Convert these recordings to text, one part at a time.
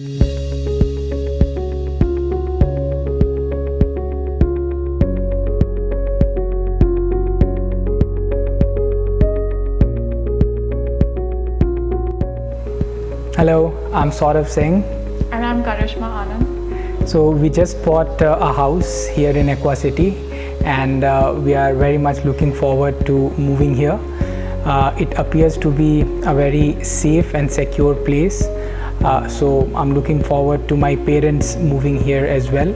Hello, I'm Saurav Singh. And I'm Karishma Anand. So we just bought uh, a house here in Aqua City and uh, we are very much looking forward to moving here. Uh, it appears to be a very safe and secure place. Uh, so I'm looking forward to my parents moving here as well.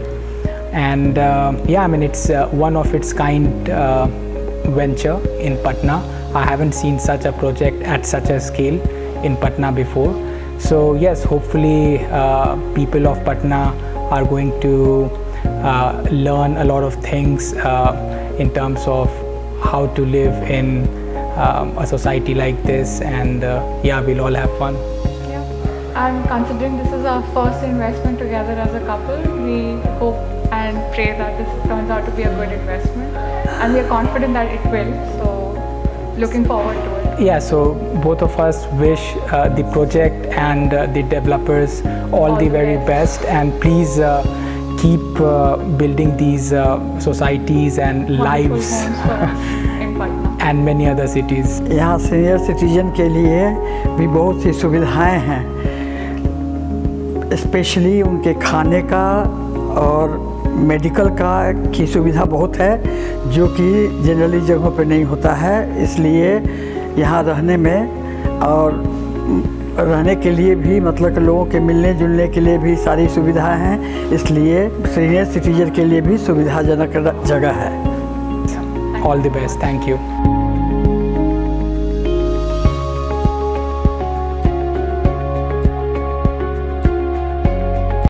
And uh, yeah, I mean, it's uh, one of its kind uh, venture in Patna. I haven't seen such a project at such a scale in Patna before. So yes, hopefully people of Patna are going to uh, learn a lot of things uh, in terms of how to live in um, a society like this and uh, yeah, we'll all have fun. Yeah. I'm considering this is our first investment together as a couple. We hope and pray that this turns out to be a good investment. And we are confident that it will. So looking forward to it. Yeah, so both of us wish uh, the project and uh, the developers all, All the the very best. best and please uh, keep uh, building these uh, societies and Wonderful lives homes for us in Patna. and many other cities. यहाँ senior citizen के लिए भी बहुत सी सुविधाएं हैं specially उनके खाने का और मेडिकल का की सुविधा बहुत है, जो कि जनरली जगहों पर नहीं होता है, इसलिए यहाँ रहने में और रहने के लिए भी मतलब लोगों के मिलने जुलने के लिए भी सारी सुविधाएँ हैं, इसलिए सीनियर सिटीजन के लिए भी सुविधाजनक जगह है all the best thank you.